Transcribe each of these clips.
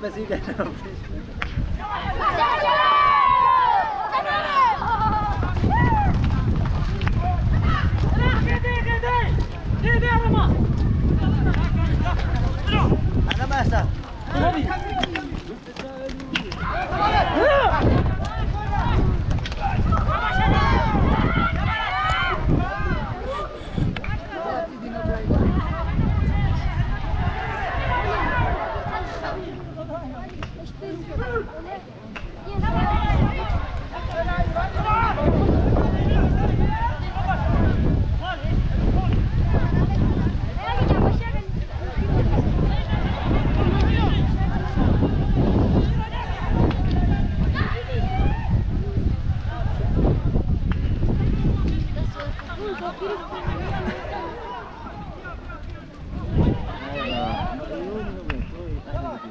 Papa Sieger.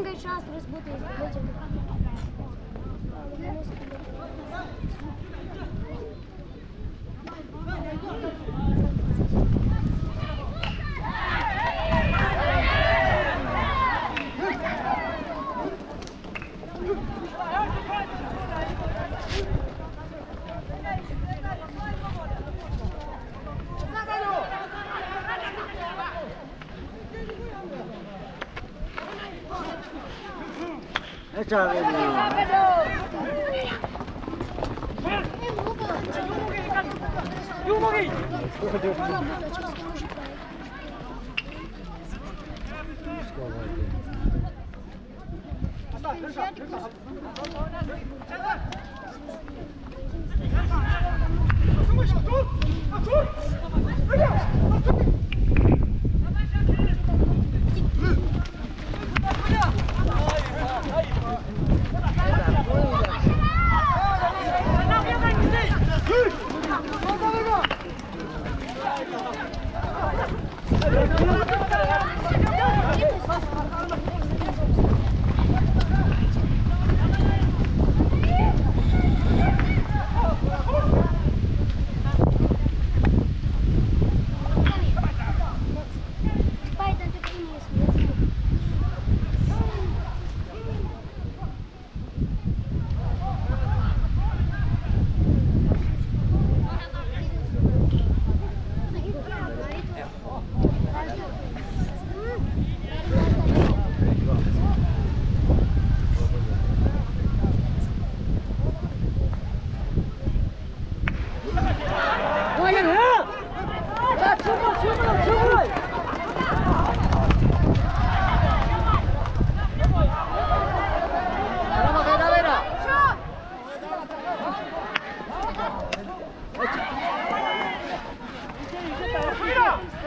Lungă și astră zbute este. Thank you. जावे Thank you.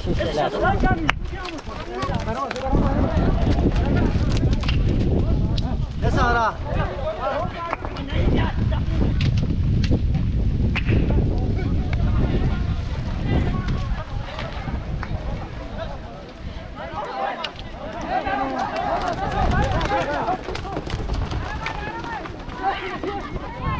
pie leģiem. Echa vedi. finisce